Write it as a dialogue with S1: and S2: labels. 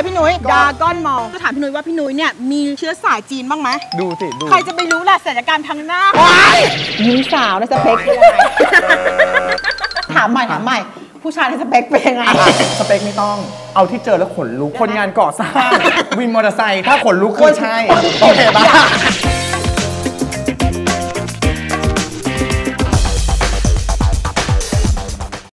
S1: เลยพี่นุ้ยดาก้อนมอลจะถามพี่นุ้ยว่าพี่นุ้ยเนี่ยมีเชื้อสายจีนบ้างไหม
S2: ดูสิดู
S1: ใครจะไปรู้ล่ะศัลยกรรมทางหน้า
S2: ว้าย
S1: หญิงสาวในสเปคเป็นยังไงถามใหม่ถามใหม่ ผู้ชายในสเปคเป็นยังไง
S2: สเปคไม่ต้องเอาที่เจอแล้วขนลุกคนงานก่อสร้างวินมอเตอร์ไซค์ถ้าขนลุกคือใช่โอเคปะ